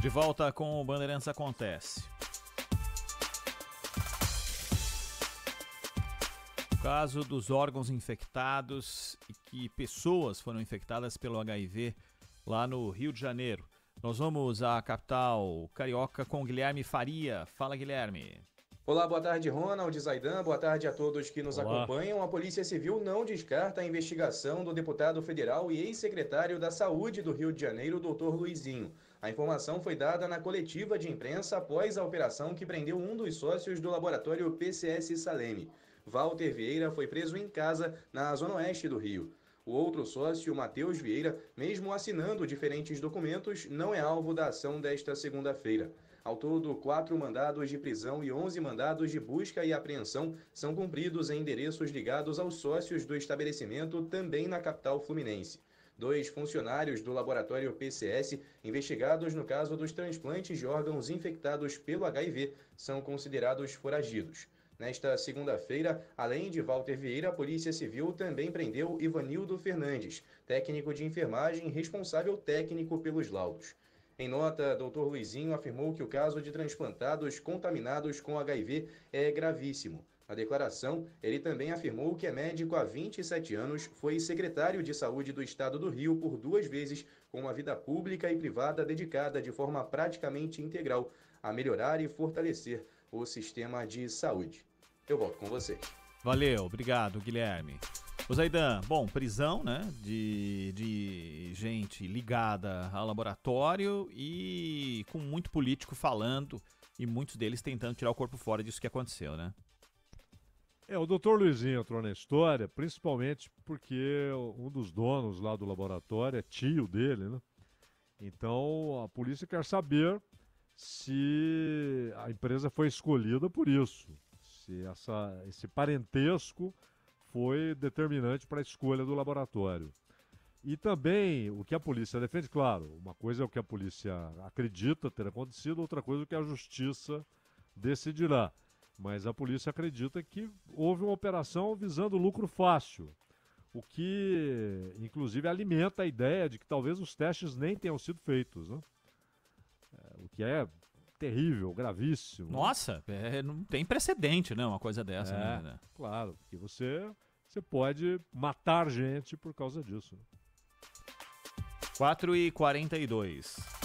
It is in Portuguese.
De volta com o Bandeirantes Acontece. O caso dos órgãos infectados e que pessoas foram infectadas pelo HIV lá no Rio de Janeiro. Nós vamos à capital carioca com Guilherme Faria. Fala, Guilherme. Olá, boa tarde, Ronald Zaidan. Boa tarde a todos que nos Olá. acompanham. A Polícia Civil não descarta a investigação do deputado federal e ex-secretário da Saúde do Rio de Janeiro, Dr. Luizinho. A informação foi dada na coletiva de imprensa após a operação que prendeu um dos sócios do laboratório PCS Saleme. Walter Vieira foi preso em casa, na zona oeste do Rio. O outro sócio, Matheus Vieira, mesmo assinando diferentes documentos, não é alvo da ação desta segunda-feira. Ao todo, quatro mandados de prisão e 11 mandados de busca e apreensão são cumpridos em endereços ligados aos sócios do estabelecimento, também na capital fluminense. Dois funcionários do laboratório PCS, investigados no caso dos transplantes de órgãos infectados pelo HIV, são considerados foragidos. Nesta segunda-feira, além de Walter Vieira, a Polícia Civil também prendeu Ivanildo Fernandes, técnico de enfermagem responsável técnico pelos laudos. Em nota, Dr. Luizinho afirmou que o caso de transplantados contaminados com HIV é gravíssimo. Na declaração, ele também afirmou que é médico há 27 anos, foi secretário de Saúde do Estado do Rio por duas vezes, com uma vida pública e privada dedicada de forma praticamente integral a melhorar e fortalecer o sistema de saúde. Eu volto com vocês. Valeu, obrigado, Guilherme. O Zaidan, bom, prisão, né, de, de gente ligada ao laboratório e com muito político falando e muitos deles tentando tirar o corpo fora disso que aconteceu, né? É, o doutor Luizinho entrou na história principalmente porque um dos donos lá do laboratório é tio dele, né? Então a polícia quer saber se a empresa foi escolhida por isso, se essa, esse parentesco foi determinante para a escolha do laboratório. E também o que a polícia defende, claro, uma coisa é o que a polícia acredita ter acontecido, outra coisa é o que a justiça decidirá. Mas a polícia acredita que houve uma operação visando lucro fácil, o que inclusive alimenta a ideia de que talvez os testes nem tenham sido feitos, né? É, o que é terrível, gravíssimo. Nossa, é, não tem precedente, né? Uma coisa dessa. É, né? Claro, porque você você pode matar gente por causa disso. 4 e 42